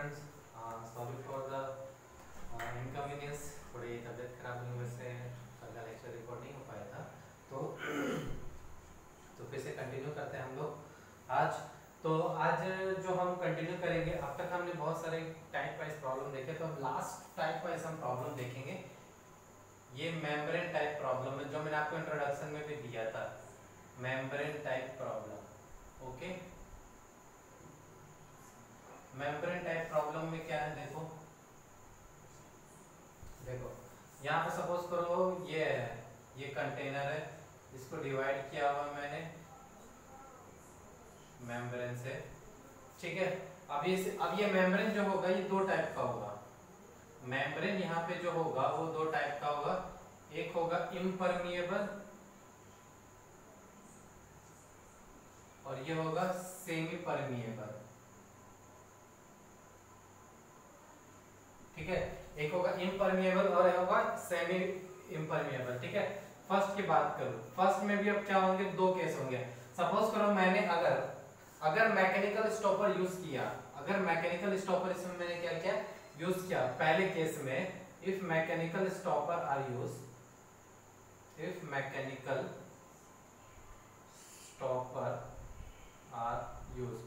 Friends sorry for the inconvenience थोड़ी तबीयत खराब होने से कल का लेक्चर रिकॉर्ड नहीं हो पाया था तो तो फिर से कंटिन्यू करते हैं हम लोग आज। तो आज जो हम कंटिन्यू करेंगे, अब तक हमने बहुत सारे टाइप वाइज प्रॉब्लम देखे तो अब लास्ट टाइप वाइज हम प्रॉब्लम देखेंगे। ये मेम्ब्रेन टाइप प्रॉब्लम है, जो मैंने आपको इंट्रोडक्शन में भी दिया था। Membrane type problem okay membrane type problem में क्या है देखो। देखो, यहाँ पे सपोज़ करो ये है, ये कंटेनर है, इसको डिवाइड किया हुआ मैंने मेम्ब्रेन से, ठीक है? अब ये अब ये मेम्ब्रेन जो होगा, ये दो टाइप का होगा। मेम्ब्रेन यहाँ पे जो होगा, वो दो टाइप का होगा। एक होगा इम्परमिएबल और ये होगा सेमी परमिएबल ठीक है? एक होगा इम्परमिएबल और एक होगा सेमी इम्परमिएबल ठीक है? फ़र्स्ट की बात करूँ। फ़र्स्ट में भी अब क्या होंगे? दो केस होंगे। सपोज़ करो मैंने अगर अगर मैकेनिकल स्टॉपर यूज़ किया, अगर मैकेनिकल स्टॉपर इसमें मैंने क्या किया? यूज़ किया। पहले केस में if mechanical stopper are use if mechanical stopper are use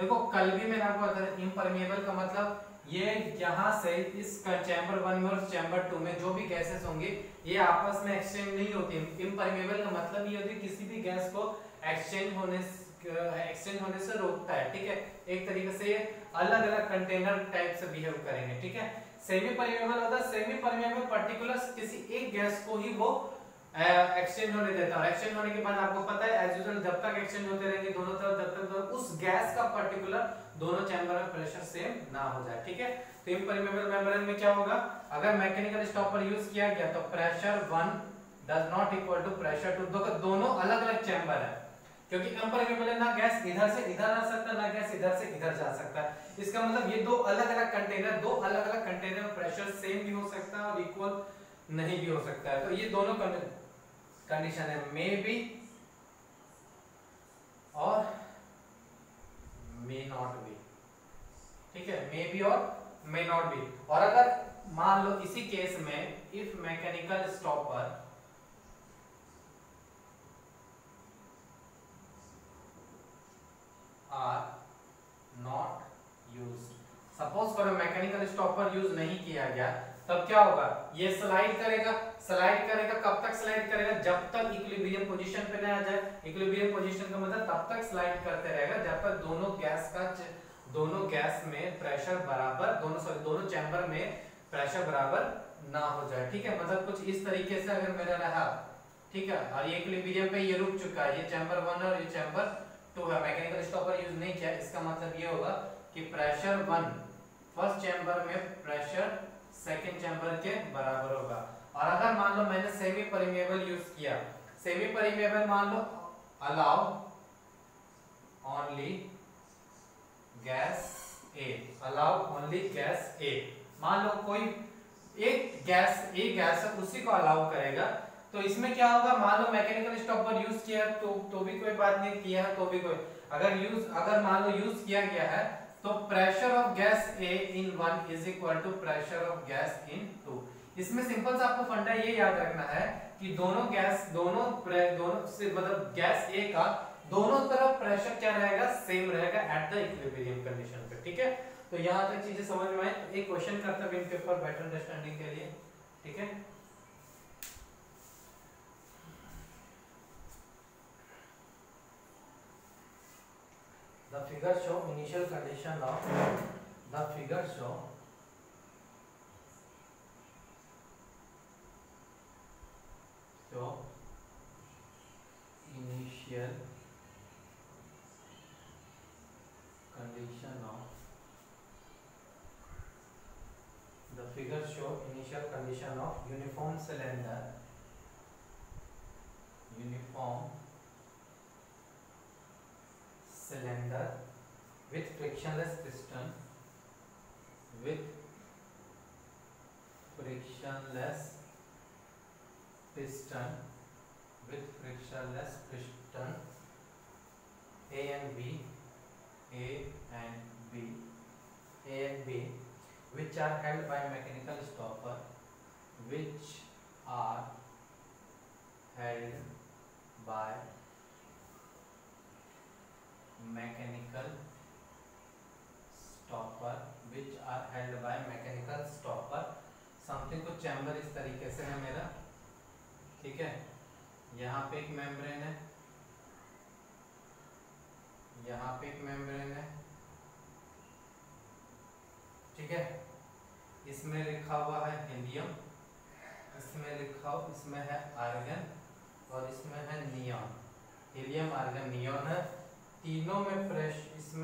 देखो, कल भी मैंने आपको बताया इम्परमिएबल का मतलब ये यहाँ से इस चैम्बर वन और चैम्बर टू में जो भी गैसेस होंगे, ये आपस में एक्सचेंज नहीं होती। इम्परमिएबल का मतलब ये होती है किसी भी गैस को एक्सचेंज होने एक्सचेंज होने से रोकता है, ठीक है? एक तरीके से ये अलग अलग कंटेनर टाइप से बिहेव करेंगे, ठीक है? सेमी परमिएबल होता है सेमी परमिएबल पर्टिकुलर किसी एक गैस को ही वो एक्सचेंज होने देता है। एक्सचेंज होने के बाद आपको पता है एज यूजुअल जब तक एक्सचेंज होते रहेंगे, दोनों तरफ़, जब तक उस गैस का पर्टिकुलर दोनों चैम्बर में प्रेशर सेम ना हो जाए, ठीक है? तो इम्परमिएबल मेम्ब्रेन में क्या होगा? अगर मैकेनिकल स्टॉपर यूज़ किया गया तो pressure 1 does not equal to pressure 2 दो दोनों अलग-अलग चैम्बर है, क्योंकि इम्परमिएबल है, ना गैस इधर से इधर आ सकता है, ना गैस इधर से इधर जा सकता है। इसका मतलब ये दो अलग-अलग कंटेनर दो अलग-अलग कंटेनर में प्रेशर सेम भी हो सकता है और इक्वल नहीं भी हो सकता है। तो ये दोनों कंडीशन है मे बी और मे नॉट बी ठीक है? मे बी और मे नॉट बी और अगर मान लो इसी केस में if mechanical stopper are not use suppose करो मैकेनिकल स्टॉपर यूज़ नहीं किया गया तब क्या होगा? ये स्लाइड करेगा स्लाइड करेगा, कब तक स्लाइड करेगा? जब तक इक्विलिब्रियम पोजीशन पे ना आ जाए। इक्विलिब्रियम पोजीशन का मतलब तब तक स्लाइड करते रहेगा जब तक दोनों गैस का दोनों गैस में प्रेशर बराबर, दोनों सॉरी दोनों चैम्बर में प्रेशर बराबर ना हो जाए। ठीक है? मतलब कुछ इस तरीके से अगर मेरा रहा, ठीक है? और ये इक्विलिब्रियम पे ये रुक चुका है। ये चैम्बर वन और ये चैम्बर टू है। मैकेनिकल स्टॉपर यूज़ नहीं किया। इसका मतलब ये होगा कि प्रेशर वन फ़र्स्ट चैम्बर में प्रेशर सेकेंड चैम्बर के बराबर होगा। और अगर मान लो मैंने सेमी परमिएबल यूज़ किया सेमी परमिएबल मान लो allow only gas A allow only gas A मान लो कोई एक गैस ए गैस है, उसी को अलाउ करेगा। तो इसमें क्या होगा? मान लो मैकेनिकल स्टॉपर यूज़ किया तो तो भी कोई बात नहीं, किया तो भी कोई। अगर यूज़ अगर मान लो यूज़ किया गया है तो pressure of gas A in one is equal to pressure of gas in two इसमें सिंपल सा आपको फंडा ये याद रखना है कि दोनों गैस दोनों दोनों मतलब गैस ए का दोनों तरफ़ प्रेशर क्या रहेगा? सेम रहेगा एट द इक्विलिब्रियम कंडीशन पे, ठीक है? तो यहाँ तक चीज़ें समझ में आए? एक क्वेश्चन करता हूँ इन पेपर बेटर अंडरस्टैंडिंग के लिए, ठीक है? The figure show initial condition of the figure show show initial condition of the figure show initial condition of uniform cylinder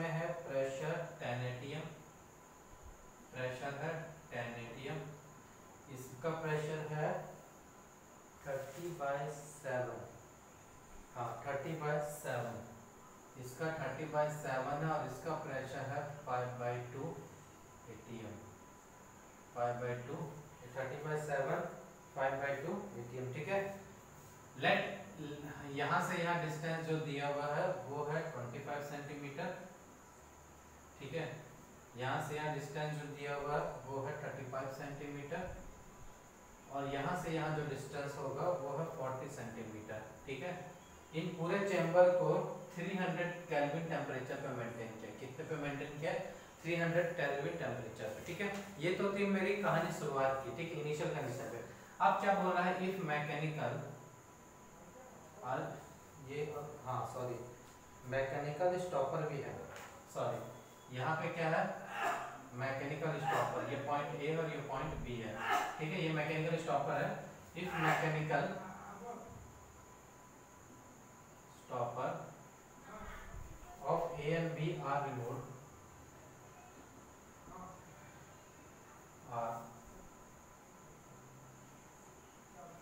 इसमें है प्रेशर टेनेटियम प्रेशर है टेनेटियम इसका प्रेशर है थर्टी बाई सेवन हाँ थर्टी बाई सेवन इसका थर्टी बाई सेवन है और इसका प्रेशर है five by two ATM five by two thirty by seven five by two ATM ठीक है? लेट यहाँ से यहाँ डिस्टेंस जो दिया हुआ है, वो है ट्वेंटी फाइव सेंटीमीटर ठीक है? यहाँ से यहाँ डिस्टेंस जो दिया हुआ वो है थर्टी फाइव सेंटीमीटर और यहाँ से यहाँ जो डिस्टेंस होगा वो है फोर्टी सेंटीमीटर ठीक है? इन पूरे चैम्बर को 300 केल्विन टेम्परेचर पे मेंटेन किया। कितने पे मेंटेन किया? 300 केल्विन टेम्परेचर पे, ठीक है? ये तो थी मेरी कहानी शुरुआत की, ठीक इनिशियल कंडीशन पे। अब क्या बोल रहा है? इफ़ मैकेनिकल ये हाँ सॉरी मैकेनिकल स्टॉपर भी है। सॉरी यहाँ पे क्या है? मैकेनिकल स्टॉपर ये पॉइंट ए और ये पॉइंट बी है. ठीक है, ये मैकेनिकल स्टॉपर है. If mechanical stopper of A and B are remote are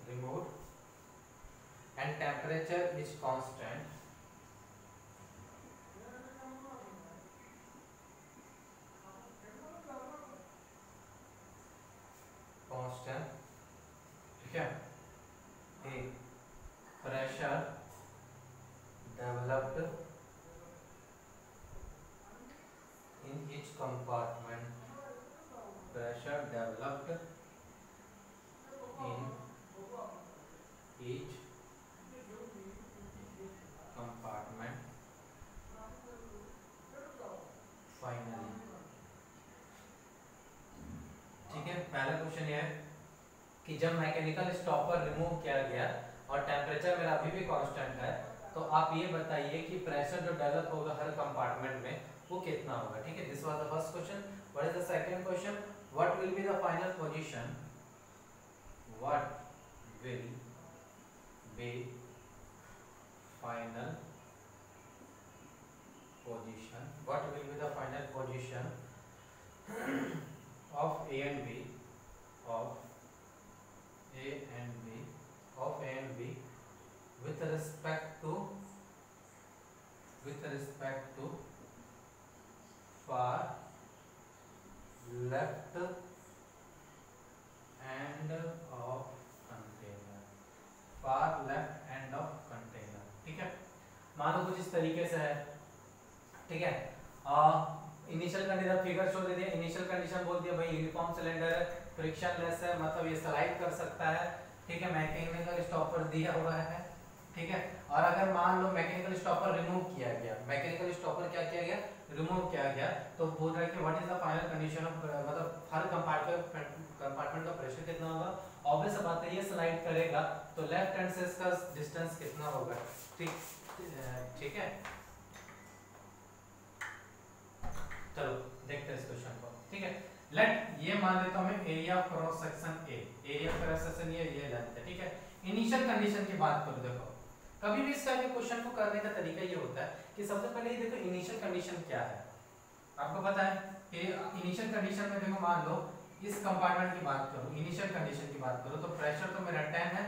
remote and temperature is constant ये बताइए कि प्रेशर जो डेवलप होगा हर कंपार्टमेंट में, वो कितना होगा? ठीक है this was the first question what is the second question what will be the final position what will be final position what will be the final position of a and b of a and b of a and b with respect to with respect to far left end of container far left end of container ठीक है मानो कुछ इस तरीके से है। ठीक है? इनिशियल कंडीशन फिगर शो दे दिया इनिशियल कंडीशन बोल दिया भाई यूनिफॉर्म सिलेंडर फ्रिक्शन लेस है मतलब ये स्लाइड कर सकता है। ठीक है? मैकेनिकल स्टॉपर दिया हुआ है। ठीक है? और अगर मान लो मैकेनिकल स्टॉपर रिमूव किया गया मैकेनिकल स्टॉपर क्या किया गया? रिमूव किया गया। तो बोल रहा है कि what is the final condition of मतलब हर कंपार्टमेंट कंपार्टमेंट का प्रेशर कितना होगा? ऑब्वियस बात है, ये स्लाइड करेगा। तो लेफ़्ट हैंड से इसका डिस्टेंस कितना होगा? ठीक? ठीक है। चलो, देखते हैं इस क्वेश्चन को। ठीक है। लेट ये मान लेता हूँ मैं area cross section A area cross section ये ये लेंथ है, ठीक है। इनिशियल कंडीशन की बात करो, देखो। कभी भी इस टाइप के क्वेश्चन को करने का तरीका ये होता है कि सबसे पहले ये देखो इनिशियल कंडीशन क्या है। आपको पता है कि इनिशियल कंडीशन में देखो मान लो, इस कंपार्टमेंट की बात करो इनिशियल कंडीशन की बात करो तो प्रेशर तो मेरा 10 है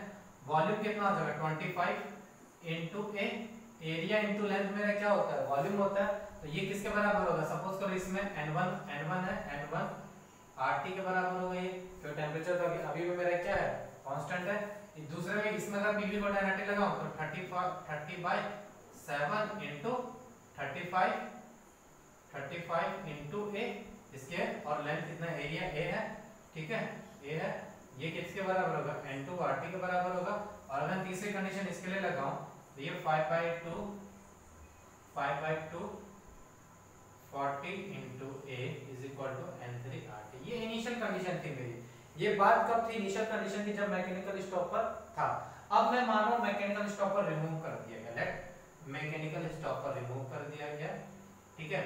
वॉल्यूम कितना हो जाएगा 25 into A area into length मेरा क्या होता है? वॉल्यूम होता है। तो ये किसके बराबर होगा? सपोज़ करो इसमें n1 n1 है n1 RT के बराबर होगा ये। तो टेंपरेचर तो अभी अभी भी मेरा क्या है? कांस्टेंट है। दूसरे में इसमें अगर पीवी को डायरेक्टली लगाऊँ तो 35 30 बाय 7 इनटू 35 35 इनटू ए इसके और लेंथ कितना एरिया ए है। ठीक है? ए है। ये किसके बराबर होगा? एन टू आर टी के बराबर होगा। और अगर तीसरी कंडीशन इसके लिए लगाऊँ तो ये five by two five by two forty into A is equal to n three R T ये इनिशियल कंडीशन थी मेरी। ये बात कब थी? इनिशियल कंडीशन की जब मैकेनिकल स्टॉपर था। अब मैं मानो मैकेनिकल स्टॉपर रिमूव कर दिया गया। लेट मैकेनिकल स्टॉपर रिमूव कर दिया गया। ठीक है?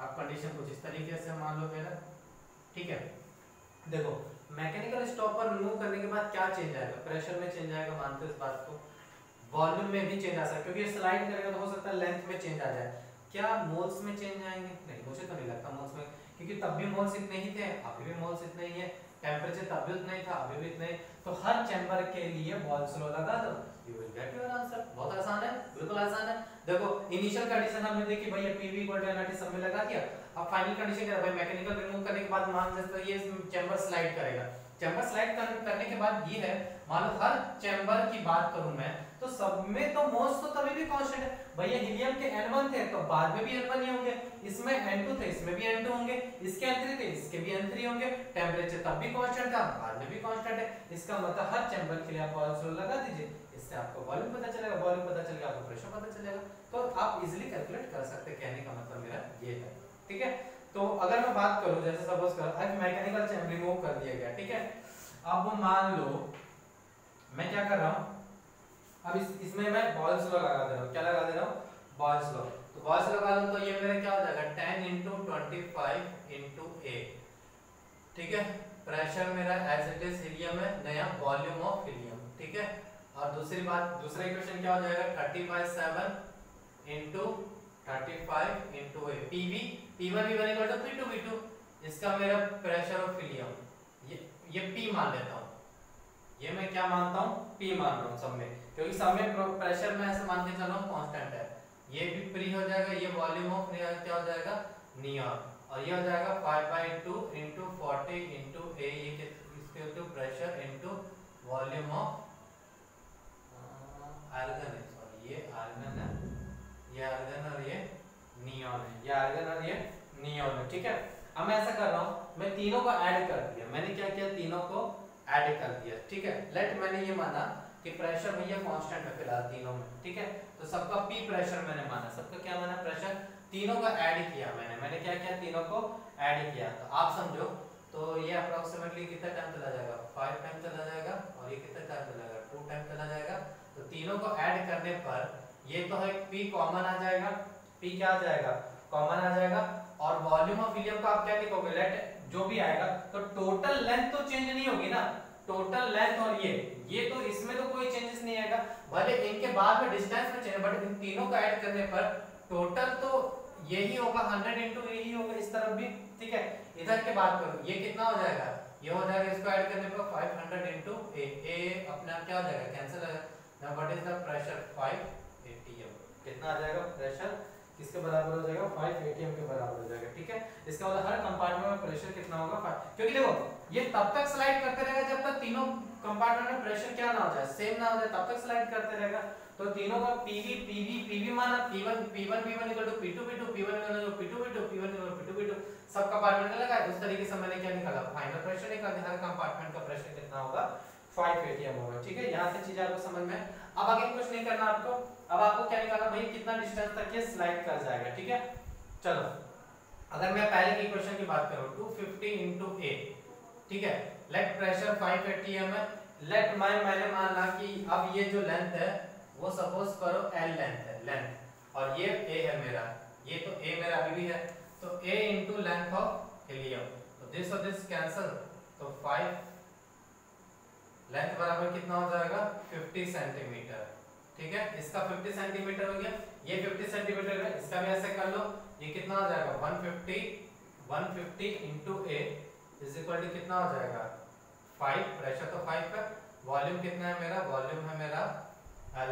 आप कंडीशन कुछ इस तरीके से मान लो मेरा। ठीक है? देखो मैकेनिकल स्टॉपर रिमूव करने के बाद क्या चेंज आएगा? प्रेशर में चेंज आएगा, मानते इस बात को? वॉल्यूम में भी चेंज आ सकता है, क्योंकि स्लाइड करेगा तो हो सकता है लेंथ में चेंज आ जाए। क्या मोल्स में चेंज आएँगे? नहीं, मुझे तो नहीं लगता मोल्स में, क्योंकि तब भी मोल्स इतने ही थे, अभी भी मोल्स इतने ही है। टेम्परेचर तब भी उतना ही था, अभी भी इतने तो हर चैम्बर के लिए बॉल्स लो लगा दो। You will get your answer बहुत आसान है, बिल्कुल आसान है। देखो इनिशियल कंडीशन हमने देखी भैया पीवी इक्वल टू एनआरटी सब में लगा दिया। अब फाइनल कंडीशन क्या है? भाई मैकेनिकल रिमूव करने के बाद मान लेते हैं, ये चैम्बर स्लाइड करेगा। चैम्बर स्लाइड करने के बाद ये है, मान लो हर चैम्बर की बात करूँ मैं तो सब में तो मोल्स तो तभी भी कांस्टेंट है। भैया हीलियम के N1 थे तो बाद में भी N1 ही होंगे। इसमें N2 थे, इसमें भी N2 होंगे। इसके N3 थे, इसके भी N3 होंगे। टेंपरेचर तब भी कांस्टेंट था, बाद में भी कांस्टेंट है। इसका मतलब हर चैम्बर के लिए आप बॉल्स लगा दीजिए। इससे आपको वॉल्यूम पता चलेगा वॉल्यूम पता चलेगा, आपको प्रेशर पता चलेगा। तो आप इजीली कैलकुलेट कर सकते हैं, कहने का मतलब मेरा ये है। ठीक है? तो अगर मैं बात करूँ, जैसे सपोज़ कर, अब मैकेनिकल चैम्बर रिमूव कर दिया गया, ठीक है? अब मान लो, मैं क्या कर रहा हूँ? अब इस, इसमें मैं बॉल्स लगा दे रहा हूँ। क्या लगा दे रहा हूँ? बॉल्स लॉ तो बॉल्स लगा दूँ तो ये मेरा क्या हो जाएगा? Ten into twenty five into A ठीक है? प्रेशर मेरा एज इट इज़ हीलियम है, नया वॉल्यूम ऑफ़ हीलियम ठीक है? और दूसरी बात, दूसरा इक्वेशन क्या हो जाएगा? Thirty by seven into thirty five into A P V P one V one equal to P two V two इसका मेरा प्रेशर ऑफ़ हीलियम ये ये पी मान लेता हूँ। ये मैं क्या मानता हूँ? पी मान रहा हूँ सब में। क्योंकि समय प्रेशर में ऐसे मान के चलो कांस्टेंट है। ये भी फ्री हो जाएगा, ये वॉल्यूम ऑफ़ क्या हो जाएगा? नियॉन और ये हो जाएगा 5 by two into forty into A ये इसके two pressure into volume of argon है सॉरी ये आर्गन है, ये आर्गन और ये नियॉन है, ये आर्गन और ये नियॉन है, ठीक है? अब मैं ऐसा कर रहा हूँ, मैं तीनों को ऐड कर दिया। मैंने क्या किया? तीनों को ऐड कर दिया, ठीक है? लेट मैंने ये माना कि प्रेशर भैया कांस्टेंट है फ़िलहाल तीनों में, ठीक है? तो सबका पी प्रेशर मैंने माना, सबका क्या माना प्रेशर तीनों का ऐड किया मैंने मैंने क्या किया? तीनों को ऐड किया। तो आप समझो तो ये अप्रोक्सीमेटली कितना टाइम चला जाएगा? फाइव टाइम चला जाएगा और ये कितना टाइम चला जाएगा? टू टाइम चला जाएगा। तो तीनों को ऐड करने पर ये तो है पी कॉमन आ जाएगा। पी क्या आ जाएगा? कॉमन आ जाएगा। और वॉल्यूम ऑफ़ हीलियम का आप क्या लिखोगे? लेट जो भी आएगा तो टोटल लेंथ तो चेंज नहीं होगी ना? टोटल लेंथ और ये ये तो इसमें तो कोई चेंजेस नहीं आएगा। भले इनके बाद में डिस्टेंस में चेंज बट इन तीनों का ऐड करने पर टोटल तो यही होगा 100 इनटू यही होगा, इस तरफ़ भी, ठीक है? इधर के बात करो, ये कितना हो जाएगा? ये हो जाएगा इसको ऐड करने पर 500 इनटू ए ए अपने आप क्या हो जाएगा? कैंसिल हो जाएगा। What is the pressure 5 ATM कितना आ जाएगा? प्रेशर किसके बराबर हो जाएगा? 5 एटीएम के बराबर हो जाएगा, ठीक है? इसका मतलब हर कंपार्टमेंट में प्रेशर कितना होगा? 5 क्योंकि देखो, ये तब तक स्लाइड करते रहेगा जब तक तीनों कंपार्टमेंट में प्रेशर क्या ना हो जाए सेम ना हो जाए, तब तक स्लाइड करते रहेगा। तो तीनों का पीवी पीवी पीवी माना p1 p1 p1 equal to p2 p2 p1 equal to p2 p2 p1 equal to p2 p2 सब कंपार्टमेंट का लगा उस तरीके से मैंने क्या निकाला? फाइनल प्रेशर निकाल, हर कंपार्टमेंट का प्रेशर कितना होगा? 5 atm होगा ठीक है? यहाँ से चीज़ आपको समझ में अब आगे कुछ नहीं करना आपको। अब आपको क्या निकालना, भाई, कितना डिस्टेंस तक ये स्लाइड कर जाएगा, ठीक है? चलो, अगर मैं पहले की इक्वेशन की बात करूँ 250 into a, ठीक है? लेट प्रेशर 5 atm है। लेट मैं मैंने मान ला कि अब ये जो लेंथ है, वो सपोज़ करो l लेंथ है लेंथ और ये a है मेरा, ये तो a मेरा अभी भी है। तो a into length of helium तो दिस और दिस कैंसिल तो 5 लेंथ बराबर कितना हो जाएगा? 50 सेंटीमीटर। ठीक है? इसका 50 सेंटीमीटर हो गया। ये 50 सेंटीमीटर है, इसका भी ऐसे कर लो। ये कितना हो जाएगा? 150 150 into a is equal to कितना हो जाएगा? 5 प्रेशर तो 5 का वॉल्यूम कितना है मेरा? वॉल्यूम है मेरा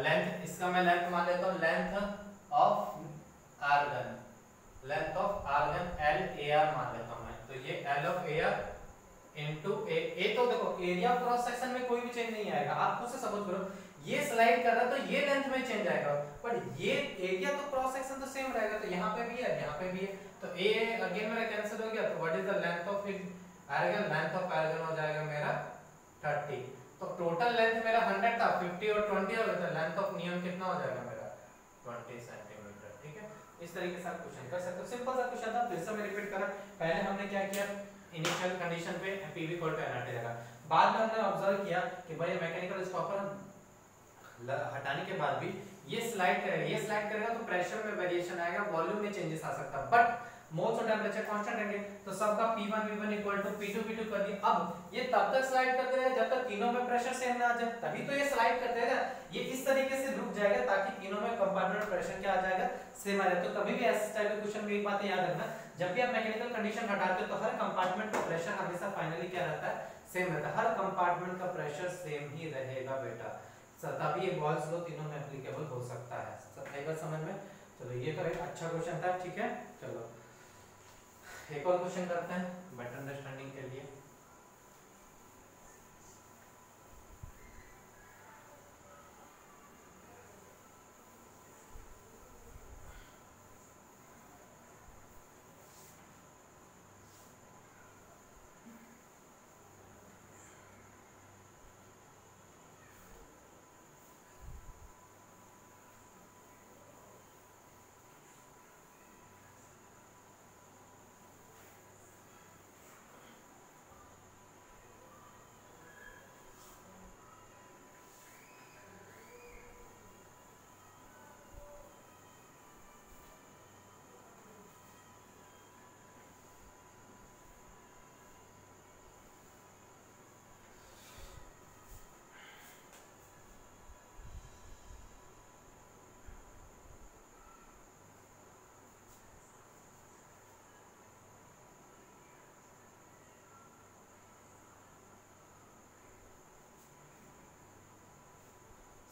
लेंथ इसका मैं लेंथ मान लेता हूँ। Length of argon length of argon L A R मान लेता हूँ मैं। तो ये L of A R into A A तो देखो एरिया क्रॉस सेक्शन में कोई भी चेंज नहीं आएगा। आप खुद से सपोज़ करो, ये स्लाइड कर रहा तो ये लेंथ में चेंज आएगा। बट ये एरिया तो क्रॉस सेक्शन तो सेम रहेगा तो यहाँ पे भी है, यहाँ पे भी है। तो ए अगेन मेरा कैंसिल हो गया तो what is the length of of argon length of argon हो जाएगा मेरा 30 तो टोटल लेंथ मेरा 100 था 50 और 20 हो गया तो लेंथ ऑफ़ नियम कितना हो जाएगा मेरा? 20 सेंटीमीटर ठीक है? इस तरीके से आप क्वेश्चन कर सकते हो। सिंपल सा क्वेश्चन था, फिर से मैं रिपीट कर पहले हमने क्या किया? इनिशियल कंडीशन पे पीवी इक्वल पे एनआरटी लगा बाद में हमने ऑब्ज़र्व किया कि भाई मैकेनिकल स्टॉपर हटाने के बाद भी ये स्लाइड करेगा। ये स्लाइड करेगा तो प्रेशर में वेरिएशन आएगा वॉल्यूम में चेंजेस आ सकता। है बट मोल्स और टेंपरेचर कांस्टेंट रहेंगे तो सबका P1 V1 equal to P2 P2 कर दिया। अब ये तब तक स्लाइड करते रहेगा जब तक तीनों में प्रेशर सेम ना आ जाए, तभी तो ये स्लाइड करते रहेगा ये इस तरीके से रुक जाएगा ताकि तीनों में कंपार्टमेंट प्रेशर क्या आ जाएगा सेम आ जाए। तो कभी भी ऐसे टाइप के क्वेश्चन में एक बात याद रखना, जब भी आप मैकेनिकल कंडीशन हटाते हो तो हर कंपार्टमेंट का प्रेशर हमेशा फाइनली क्या रहता है? सेम रहता है। हर कंपार्टमेंट का प्रेशर सेम ही रहेगा बेटा। तभी ये बॉल्स लो तीनों में एप्लीकेबल हो सकता है। बात समझ में? चलो, ये तो एक अच्छा क्वेश्चन था, ठीक है? चलो। एक और क्वेश्चन करते हैं बेटर अंडरस्टैंडिंग के लिए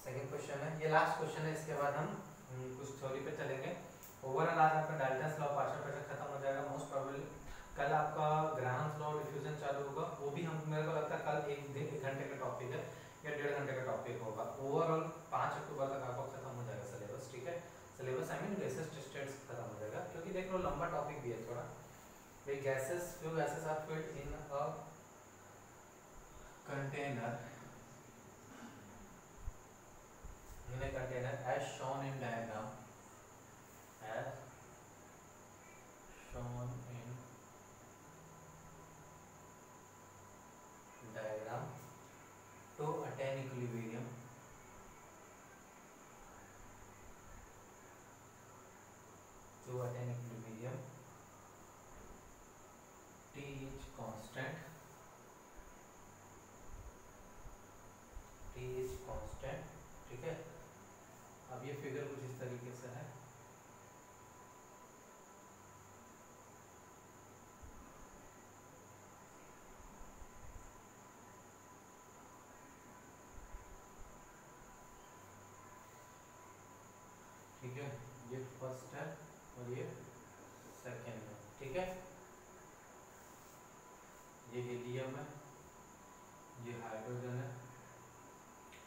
सेकंड क्वेश्चन है ये लास्ट क्वेश्चन है, इसके बाद हम कुछ थ्योरी पे चलेंगे। ओवरऑल आज आपका डाल्टन्स लॉ पार्शियल प्रेशर खत्म हो जाएगा मोस्ट प्रोबेबली कल आपका ग्राहम्स लॉ डिफ्यूजन चालू होगा, वो भी हम, मेरे को लगता है कल एक दिन, एक घंटे का टॉपिक है, या डेढ़ घंटे का टॉपिक होगा। ओवरऑल पाँच अक्टूबर तक आपका खत्म हो जाएगा सिलेबस ठीक है? Syllabus I mean gases tested खत्म हो जाएगा, क्योंकि देख लो लंबा टॉपिक भी है थोड़ा। भाई gases few gases are filled in a container इन्हें क्या कह रहे हैं as shown in diagram as shown ठीक है? ये हीलियम है, ये हाइड्रोजन है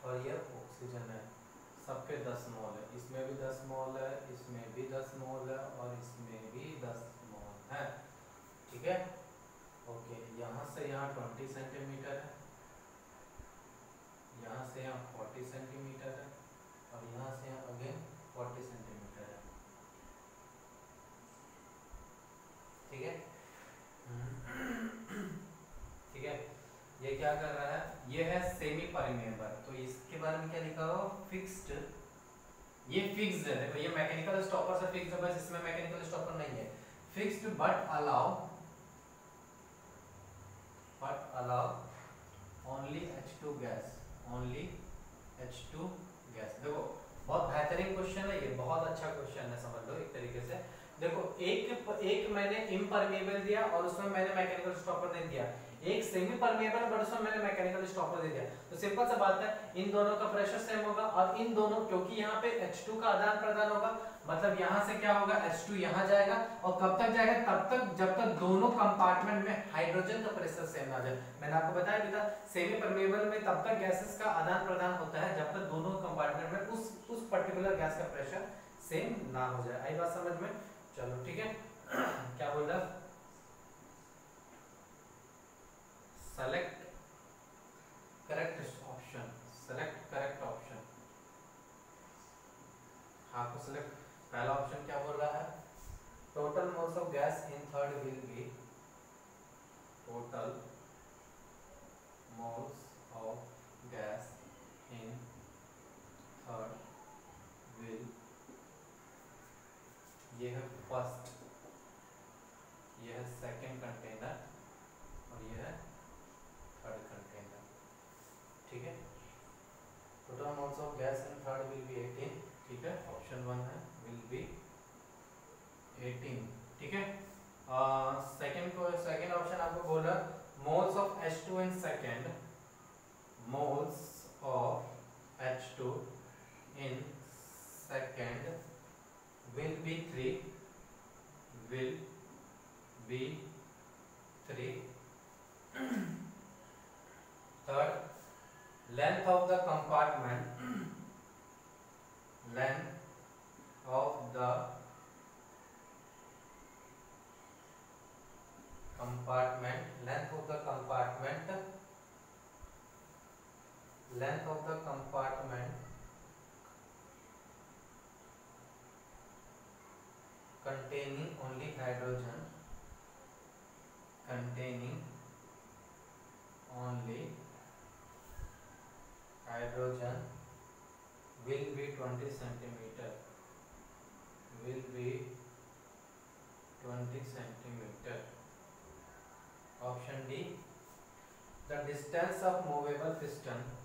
और ये ऑक्सीजन है। सबके 10 मोल है। इसमें भी 10 मोल है, इसमें भी 10 मोल है और इसमें भी 10 मोल है। ठीक है? ओके, यहाँ से यहाँ 20 सेंटीमीटर है। यहाँ से यहाँ 40 सेंटीमीटर है और यहाँ से यहाँ अगेन 40 सेंटीमीटर है ठीक है ठीक है ये क्या कर रहा है ये है सेमी परमेबल तो इसके बारे में क्या लिखा हो फिक्स्ड ये फिक्स्ड है। देखो, ये मैकेनिकल स्टॉपर से फिक्स्ड है, बस इसमें मैकेनिकल स्टॉपर नहीं है। Fixed but allow but allow only H2 gas only H2 gas देखो, बहुत बेहतरीन क्वेश्चन है ये, बहुत अच्छा क्वेश्चन है, समझ लो, एक तरीके से। देखो, एक एक मैंने इम्परमेबल दिया और उसमें मैंने मैकेनिकल स्टॉपर नहीं दिया। एक सेमी परमेबल उसमें मैंने मैकेनिकल स्टॉपर दे दिया। तो सिंपल सा बात है, इन दोनों का प्रेशर सेम होगा और इन दोनों, क्योंकि यहाँ पे H2 का आदान प्रदान होगा मतलब यहाँ से क्या होगा H2 यहाँ जाएगा और कब तक जाएगा, तब तक जब तक दोनों कंपार्टमेंट में हाइड्रोजन का प्रेशर सेम ना जाए। मैंने आपको बताया भी था सेमी परमेबल में तब तक गैसेस का आदान प्रदान होता है जब तक दोनों कंपार्टमेंट में उस उस पर्टिकुलर गैस का प्रेशर सेम ना हो जाए। आई बात समझ में? चलो, ठीक है। क्या बोल रहा सेलेक्ट पहला ऑप्शन क्या बोल रहा है total moles of gas in third will be total moles of gas in third will ये containing only hydrogen containing only hydrogen will be 20 centimeter will be 20 centimeter Option D. The distance of movable piston.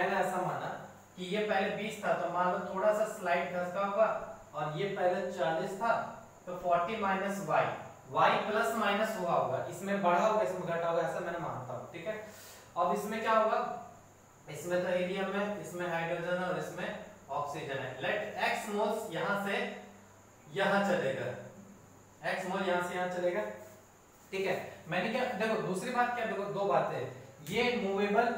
मैंने ऐसा माना कि ये पहले 20 था तो मान लो थोड़ा सा स्लाइड धसका होगा, और ये पहले 40 था तो 40 minus Y Y plus minus हुआ होगा। इसमें बढ़ा होगा, इसमें घटा होगा, ऐसा मैंने मानता हूँ, ठीक है? अब इसमें क्या होगा? इसमें तो हीलियम है, इसमें हाइड्रोजन और इसमें ऑक्सीजन है। लेट एक्स मोल्स यहाँ से यहाँ चलेगा। एक्स मोल यहाँ से यहाँ चलेगा, ठीक है? मैंने क्या, देखो, दूसरी बात क्या, देखो, दो बातें ये मूवेबल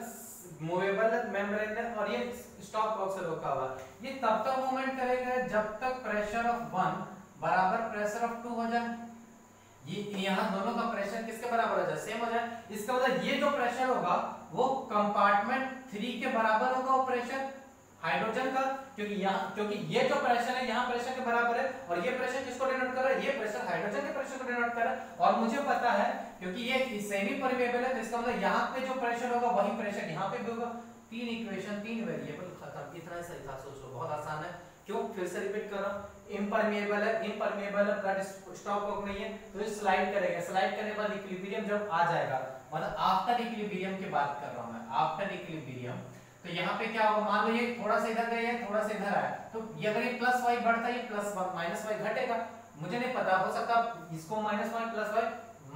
मूवेबल मेम्ब्रेन है, और ये स्टॉप बॉक्स से रोका हुआ ये तब तक मूवमेंट करेगा जब तक प्रेशर ऑफ़ वन बराबर प्रेशर ऑफ़ टू हो जाए। ये, यहाँ दोनों का प्रेशर किसके बराबर हो जाए? सेम हो जाए। इसका मतलब ये जो प्रेशर होगा, वो कंपार्टमेंट थ्री के बराबर होगा वो प्रेशर हाइड्रोजन का क्योंकि यहाँ, क्योंकि ये जो प्रेशर है, यहाँ प्रेशर के बराबर है, और ये प्रेशर किसको डिनोट कर रहा है? ये प्रेशर हाइड्रोजन के प्रेशर को डिनोट कर रहा है। और मुझे पता है, क्योंकि ये सेमी परमेबल है तो इसका मतलब यहाँ पे जो प्रेशर होगा, वही प्रेशर यहाँ पे भी होगा। तीन इक्वेशन तीन वेरिएबल खत्म। इतना ही सही था, सोचो। बहुत आसान है। क्यों? फिर से रिपीट कर। रहा हूँ इम्परमेबल है इम्परमेबल है ब्लड स्टॉप वर्क नहीं है। तो ये स्लाइड करेगा। स्लाइड करने के बाद इक्विलिब्रियम जब आ जाएगा मतलब आफ्टर इक्विलिब्रियम की बात कर रहा हूँ मैं। आफ्टर इक्विलिब्रियम तो यहाँ पे क्या होगा? मान लो ये थोड़ा सा इधर है थोड़ा सा इधर आया। तो ये अगर ये प्लस वाई बढ़ता है प्लस माइनस वाई घटेगा। मुझे नहीं पता, हो सकता इसको minus y plus y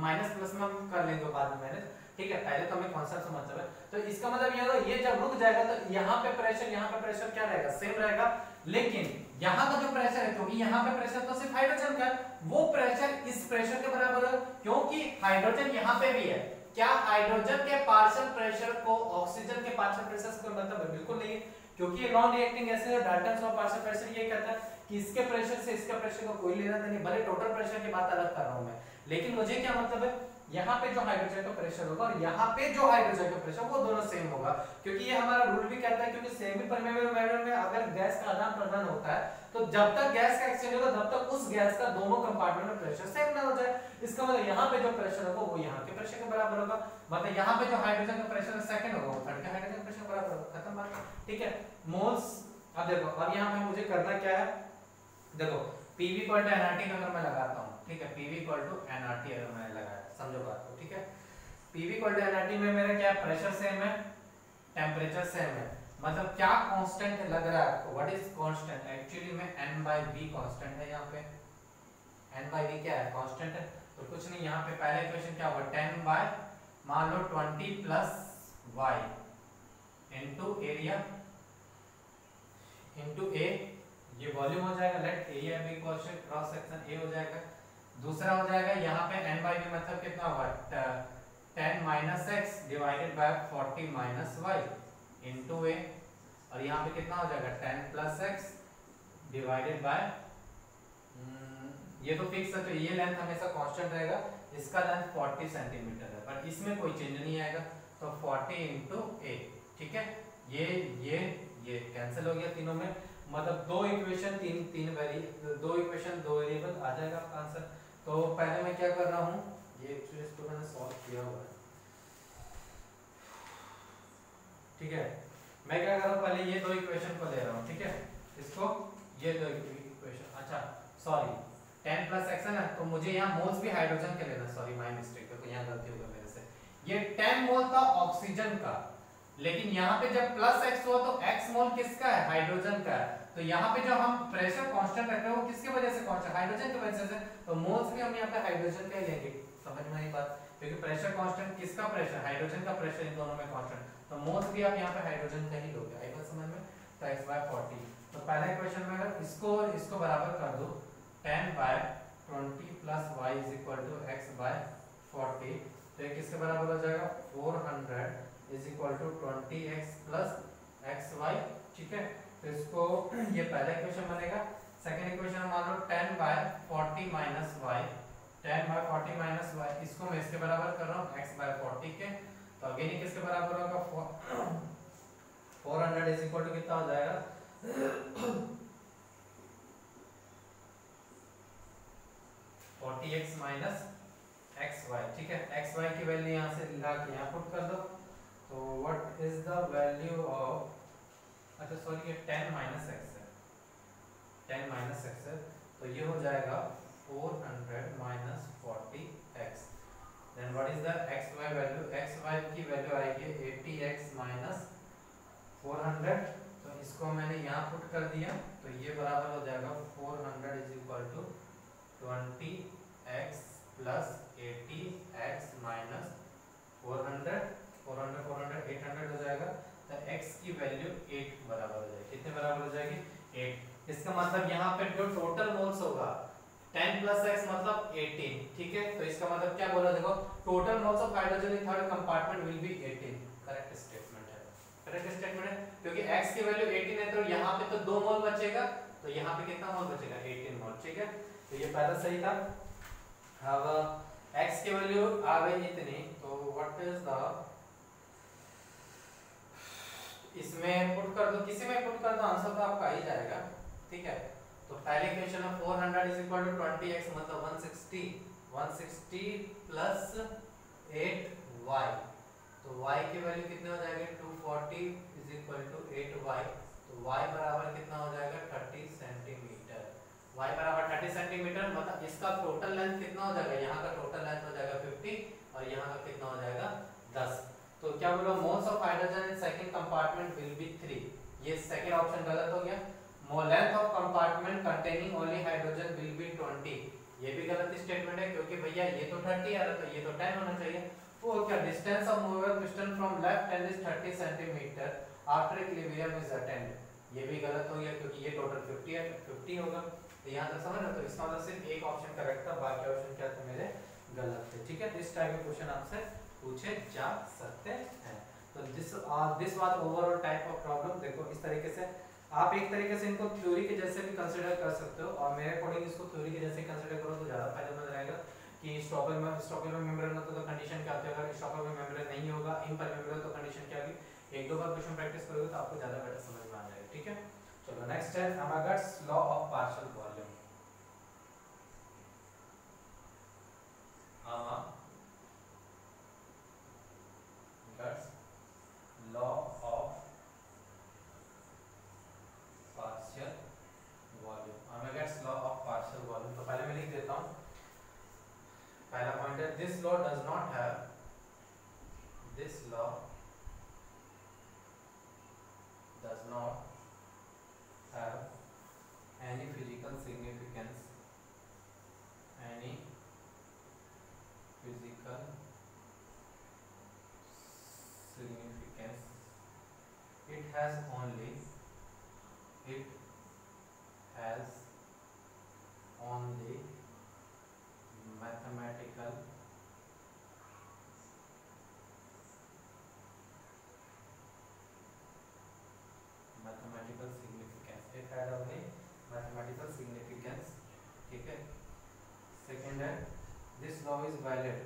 minus plus में कर लेंगे बाद में माइनस ठीक है, पहले तो हमें कॉन्सेप्ट समझ जाए तो इसका मतलब ये होगा ये जब रुक जाएगा तो यहाँ पे प्रेशर यहाँ पे प्रेशर क्या रहेगा? सेम रहेगा। लेकिन यहाँ का जो प्रेशर है, क्योंकि यहाँ पे प्रेशर तो सिर्फ़ हाइड्रोजन का वो प्रेशर इस प्रेशर के बराबर है, क्योंकि हाइड्रोजन यहाँ पे भी है। क्या हाइड्रोजन के पार्शियल प्रेशर को ऑक्सीजन के पार्शियल प्रेशर से कोई मतलब बिल्कुल नहीं है। क्योंकि ये नॉन रिएक्टिंग गैसेस है डाल्टन लॉ पार्शियल प्रेशर ये कहता है कि इसके प्रेशर से इसके प्रेशर को कोई लेना नहीं, भले टोटल प्रेशर की बात अलग कर रहा हूँ मैं। लेकिन मुझे क्या मतलब है? यहाँ पे जो हाइड्रोजन का प्रेशर होगा और यहाँ पे जो हाइड्रोजन का प्रेशर वो दोनों सेम होगा। क्योंकि ये हमारा रूल भी कहता है, क्योंकि सेमी परमेबल मैटर में अगर गैस का आदान प्रदान होता है तो जब तक गैस का एक्सचेंज होगा, तब तक उस गैस का दोनों कंपार्टमेंट में प्रेशर सेम ना हो जाए। इसका मतलब यहाँ पे जो प्रेशर होगा, वो यहाँ के प्रेशर के बराबर होगा। मतलब यहाँ पे जो हाइड्रोजन का प्रेशर सेकंड होगा, वो थर्ड के हाइड्रोजन प्रेशर बराबर होगा। खत्म बात। ठीक है? मोल्स अब देखो, अब यहाँ पे मुझे करना क्या है? देखो पीवी इक्वल एनआरटी अगर मैं लगाता हूँ, ठीक है? पीवी इक्वल एनआरटी अगर मैंने लगाया समझो बात को, ठीक है? पीवी इक्वल टू एनआरटी में मेरा क्या प्रेशर सेम है? टेम्परेचर सेम है। मतलब क्या कांस्टेंट लग रहा है आपको? व्हाट इज़ कांस्टेंट एक्चुअली में n बाय v कांस्टेंट है यहाँ पे। N बाय v क्या है? कांस्टेंट है। तो कुछ नहीं, यहाँ पे पहले इक्वेशन क्या होगा 10 बाय मान लो 20 plus y into area into a, ये वॉल्यूम हो जाएगा। Let area be question cross section A हो जाएगा। दूसरा हो जाएगा, यहाँ पे n बाय v मतलब कितना होगा? 10 minus x divided by 40 minus y into a और यहाँ पे कितना हो जाएगा? 10 प्लस एक्स डिवाइडेड बाय ये तो फिक्स है तो ये लेंथ हमेशा कांस्टेंट रहेगा। इसका लेंथ 40 सेंटीमीटर है, पर इसमें कोई चेंज नहीं आएगा। तो 40 इंटू ए ठीक है? ये ये ये कैंसिल हो गया तीनों में। मतलब दो इक्वेशन तीन तीन वेरी दो इक्वेशन दो वेरिएबल आ जाएगा आपका आंसर तो पहले मैं क्या कर रहा हूँ? ये एक्चुअली इसको मैंने सॉल्व किया हुआ है। ठीक है? मैं क्या कर रहा हूँ? पहले ये दो इक्वेशन को ले रहा हूँ, ठीक है? इसको ये दो इक्वेशन अच्छा सॉरी 10 प्लस एक्स है ना तो मुझे यहाँ मोल्स भी हाइड्रोजन के लेना सॉरी माय मिस्टेक तो यहाँ गलती होगा मेरे से। ये 10 मोल था ऑक्सीजन का, लेकिन यहाँ पे जब प्लस एक्स हुआ तो एक्स मोल किसका है? हाइड्रोजन का है। तो यहाँ पे जो हम प्रेशर कांस्टेंट रख रहे हैं, वो किसकी वजह से कांस्टेंट हाइड्रोजन की वजह से। तो मोल्स भी हम यहाँ पे हाइड्रोजन का लेंगे। समझ में आई बात? क्योंकि प्रेशर कांस्टेंट किसका प्रेशर हाइड्रोजन का प्रेशर इन दोनों में कांस्टेंट तो मोल्स भी आप यहाँ पे हाइड्रोजन का ही लोगे। आई बात समझ में? तो x बाय 40 तो पहला इक्वेशन में अगर इसको इसको बराबर कर दो 10 by 20 plus y is equal to x by 40 तो ये किसके बराबर हो जाएगा? 400 is equal to 20x plus xy ठीक है? तो इसको ये पहला इक्वेशन बनेगा। सेकंड इक्वेशन मान लो 10 by 40 minus y 10 by 40 minus y, इसको मैं इसके बराबर कर रहा हूँ, x बाय 40 के। तो अगेन किसके बराबर होगा? 400 इज़ इक्वल टू कितना हो जाएगा? 40x माइनस xy ठीक है? xy की वैल्यू यहाँ से ला के यहाँ पुट कर दो। तो what is the value of अच्छा सॉरी ये 10 माइनस x है। 10 माइनस x है तो ये हो जाएगा 400 minus 40x then what is the xy value xy की वैल्यू आएगी 80x माइनस 400 तो इसको मैंने यहाँ पुट कर दिया तो ये बराबर हो जाएगा 400 is equal to 20x plus 80x minus 400 400 400 800 हो जाएगा। तो x की वैल्यू 8 बराबर हो जाएगी। कितने बराबर हो जाएगी? 8 इसका मतलब यहाँ पे जो टोटल मोल्स होगा 10 प्लस x मतलब 18 ठीक है? तो इसका मतलब क्या बोला देखो total moles of hydrogen in third compartment will be 18 correct statement है। करेक्ट स्टेटमेंट है, क्योंकि x की वैल्यू 18 है तो यहाँ पे तो दो मोल बचेगा तो यहाँ पे कितना मोल बचेगा? 18 मोल ठीक है? तो ये पहला सही था। अब, x की वैल्यू आ गई इतनी तो व्हाट इज़ द इसमें पुट कर दो, किसी में पुट कर दो आंसर तो आपका ही जाएगा, ठीक है? तो पहले इक्वेशन में 400 इज़ इक्वल टू 20x मतलब 160 160 प्लस 8y तो y की वैल्यू कितने हो जाएगी? 240 इज़ इक्वल टू 8y तो y बराबर कितना हो जाएगा? 30 सेंटीमीटर y बराबर 30 सेंटीमीटर मतलब इसका टोटल लेंथ कितना हो जाएगा? यहाँ का टोटल लेंथ हो जाएगा 50 और यहाँ का कितना हो जाएगा 10 तो क्या बोलो moles of hydrogen in second compartment will be 3 ये सेकंड ऑप्शन गलत हो गया। Mole length of compartment containing only hydrogen will be 20 ये भी गलत स्टेटमेंट है, क्योंकि भैया ये तो 30 आ रहा तो ये तो 10 होना चाहिए। वो क्या distance of movable piston from left end is 30 centimetre after equilibrium is attained ये भी गलत हो गया, क्योंकि ये टोटल 50 है 50 होगा। तो यहाँ तक समझ रहे तो इसका मतलब सिर्फ़ एक ऑप्शन करेक्ट था, बाकी ऑप्शन क्या थे मेरे? गलत थे। ठीक है दिस टाइप के क्वेश्चन आपसे पूछे जा सकते हैं। तो this this was overall type of problem देखो, इस तरीके से आप एक तरीके से इनको थ्योरी के जैसे भी कंसीडर कर सकते हो और मेरे अकॉर्डिंग इसको थ्योरी के जैसे कंसीडर करो तो ज़्यादा फ़ायदेमंद रहेगा कि स्टॉपर में स्टॉपर में मेम्ब्रेन होता तो कंडीशन क्या होती है? अगर स्टॉपर में मेम्ब्रेन नहीं होगा इम्परमेबल तो कंडीशन क्या होगी? एक दो बार क्वेश्चन प्रैक्टिस करोगे तो आपको ज़्यादा बेटर समझ में आ जाएगा, ठीक है? चलो नेक्स्ट है Amagat's law of partial volume has only it has only mathematical mathematical significance it had only mathematical significance ठीक है second है this law is valid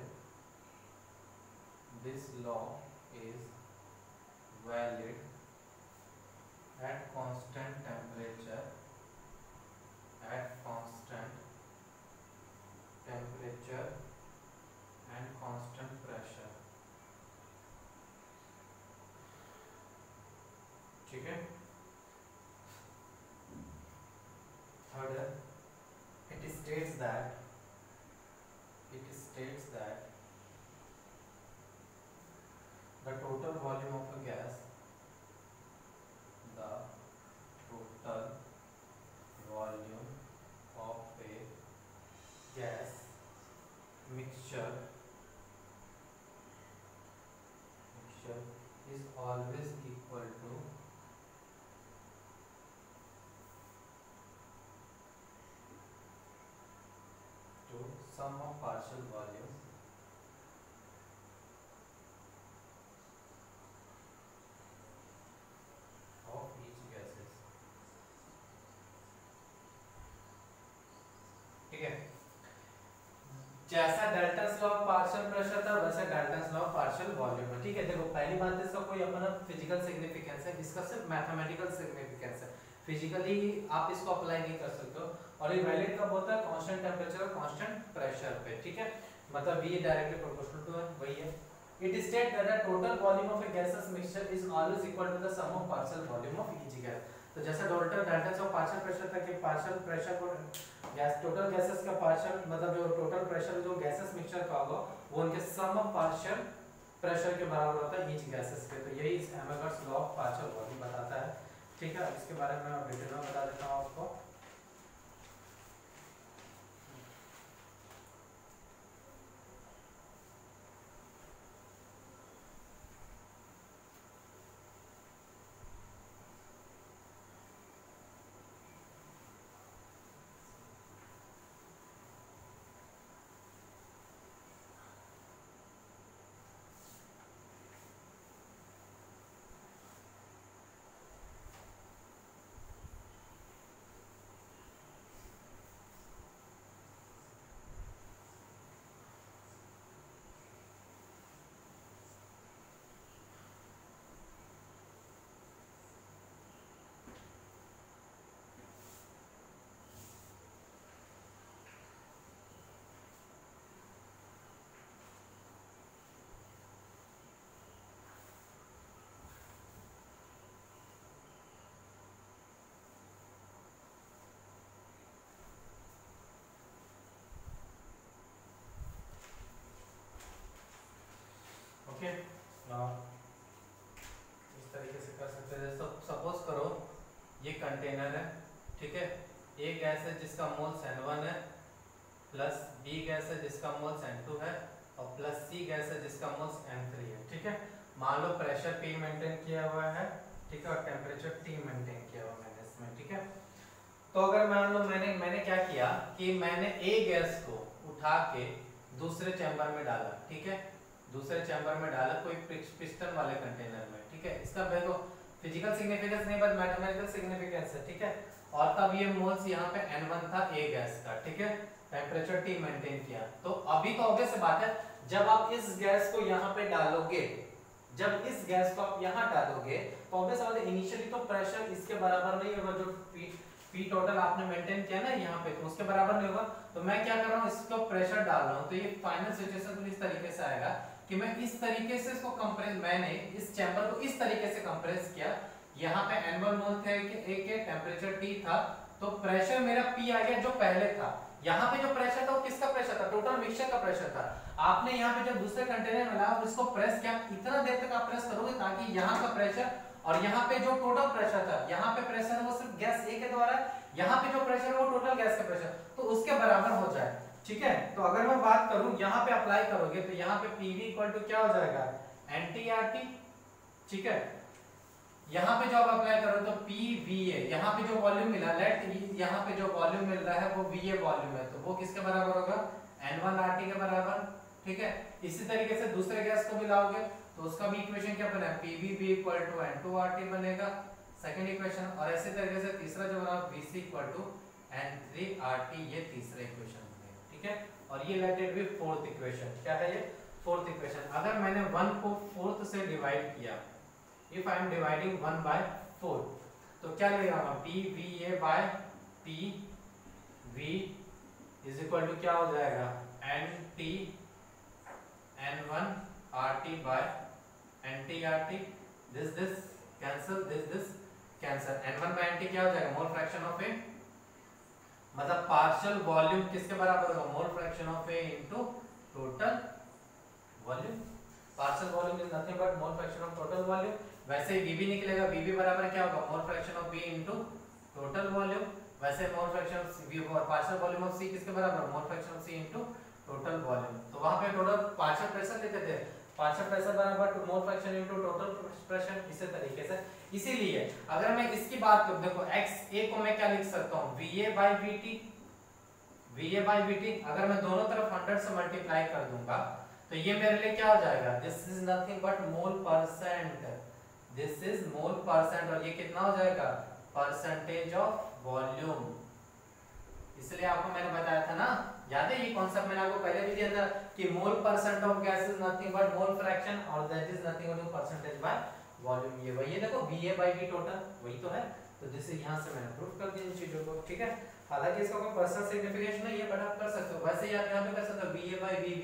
जैसा Dalton's law of partial pressure था, वैसा Dalton's law of partial volume है ठीक है, देखो, पहली बात तो इसका कोई अपना फ़िज़िकल सिग्निफिकेंस है, इसका सिर्फ़ मैथमेटिकल सिग्निफिकेंस है। फिजिकली आप इसको अप्लाई नहीं कर सकते और ये वैलिड कब होता है? कांस्टेंट टेंपरेचर और कांस्टेंट प्रेशर पे। ठीक है? मतलब V डायरेक्टली प्रोपोर्शनल टू है, वही है। It is stated that the total volume of a gaseous mixture is always equal to the sum of partial volume of each gas तो जैसा Dalton Dalton's of partial pressure था कि partial pressure को gas total gases का partial मतलब जो total pressure जो gases mixture का होगा, वो उनके सम ऑफ़ पार्शियल प्रेशर के बराबर होता है ईच गैसेस के। तो यही Amagat's law of partial volume बताता है। ठीक है इसके बारे में मैं डिटेल में बता देता हूँ आपको ओके इस तरीके से कर सकते हैं तो सपोज़ करो ये कंटेनर है ठीक है एक गैस है जिसका मोल्स N1 है प्लस बी गैस है जिसका मोल्स N2 है और प्लस सी जिसका मोल्स N3 है, ठीक है? मान लो प्रेशर P मेंटेन किया हुआ है, ठीक है? और टेम्परेचर T मेंटेन किया हुआ मैंने इसमें, ठीक है? तो अगर मान लो मैंने मैंने क्या किया कि मैंने ए गैस को उठा के दूसरे चैम्बर में डाला, ठीक है? दूसरे चैम्बर में डाला कोई पिस्टन वाले कंटेनर में, ठीक है? इसका देखो फ़िज़िकल सिग्निफिकेंस नहीं बट मैथमेटिकल सिग्निफिकेंस है, ठीक है? और तब ये मोल्स यहाँ पे N1 था A गैस का, ठीक है? टेम्परेचर T मेंटेन किया। तो अभी तो ऑब्वियस बात है जब आप इस गैस को यहाँ पे डालोगे, जब इस गैस को आप यहाँ डालोगे तो इनिशियली तो प्रेशर इसके बराबर नहीं होगा जो P P टोटल आपने मेंटेन किया ना यहाँ पे तो उसके बराबर नहीं होगा। तो मैं क्या कर रहा हूँ, इसको प्रेशर डाल रहा हूँ। तो ये फाइनल सिचुएशन कुछ इस तरीके से आएगा कि मैं इस तरीके से इसको कंप्रेस मैंने इस चैम्बर को इस तरीके से कंप्रेस किया। यहाँ पे N1 मोल थे कि एक टेम्परेचर T था। तो प्रेशर मेरा पी आ गया जो पहले था। यहाँ पे जो प्रेशर था वो किसका प्रेशर था? टोटल मिक्सचर का प्रेशर था। आपने यहाँ पे जब दूसरे कंटेनर में लाया इसको प्रेस किया? इतना देर तक आप प्रेस करोगे ताकि यहाँ का प्रेशर और यहाँ पे जो टोटल प्रेशर था, यहाँ पे प्रेशर है वो सिर्फ़ गैस ए के द्वारा, यहाँ पे जो प्रेशर है वो टोटल गैस का प्रेशर तो उसके बराबर हो जाए। ठीक है? तो अगर मैं बात करूँ, यहाँ पे अप्लाई करोगे तो यहाँ पे पीवी इक्वल टू क्या हो जाएगा? एनटीआरटी ठीक है? यहाँ पे जो आप अप्लाई करो तो पी वी ए यहाँ पे जो वॉल्यूम मिला लेट यहाँ पे जो वॉल्यूम मिल रहा है वो वी ए वॉल्यूम है। तो वो किसके बराबर होगा? एन वन आर टी के बराबर, ठीक है? इसी तरीके से दूसरे गैस को मिलाओगे तो उसका भी इक्वेशन क्या बना P V B equal to n two R T बनेगा सेकेंड इक्वेशन और ऐसे तरीके से तीसरा जो बना V C equal to n three R T ये तीसरा इक्वेशन बनेगा, ठीक है? और ये लेटेड भी फोर्थ इक्वेशन क्या है ये? फोर्थ इक्वेशन अगर मैंने वन को फोर्थ से डिवाइड किया if I am dividing one by four तो क्या ले रहा हूँ? P V A by P V is equal to क्या हो जाएगा? N T n one R T by n T R T this this cancel this this cancel n one by n T क्या हो जाएगा? मोल fraction of ए मतलब partial volume किसके बराबर होगा? Mole fraction of A into total volume partial volume is nothing but mole fraction of total volume वैसे ही VB निकलेगा वीबी बराबर क्या होगा? Mole fraction of B into total volume वैसे मोल फ्रैक्शन ऑफ़ वी और पार्शियल वॉल्यूम ऑफ़ सी किसके बराबर? Mole fraction of C into total volume तो वहाँ पे टोटल पार्शियल प्रेशर लेते थे। पार्शियल प्रेशर बराबर to mole fraction into total pressure इसी तरीके से। इसीलिए अगर मैं इसकी बात करूँ, देखो, x, a को मैं क्या लिख सकता हूँ? Va vt va by vt अगर मैं दोनों तरफ़ 100 से मल्टीप्लाई कर दूँगा तो ये मेरे लिए क्या हो जाएगा? This is nothing but mole percent this is mole percent और ये कितना हो जाएगा? परसेंटेज ऑफ़ वॉल्यूम इसलिए आपको मैंने बताया था ना, याद है ये कॉन्सेप्ट मैंने आपको पहले भी दिया था कि mole percent of gas is nothing but mole fraction और that is nothing but percentage by volume ये वही है, देखो VA by V टोटल वही तो है। तो जैसे यहाँ से मैंने प्रूफ कर दिया इन चीज़ों को, ठीक है? हालाँकि इसका कोई पर्सनल सिग्निफिकेशन नहीं है बट आप कर सकते हो। वैसे ही यहाँ पे कर सकते हो। VA by VB